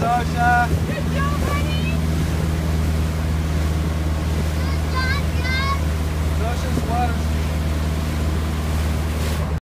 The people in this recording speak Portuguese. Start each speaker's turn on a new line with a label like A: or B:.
A: Tchau, tchau.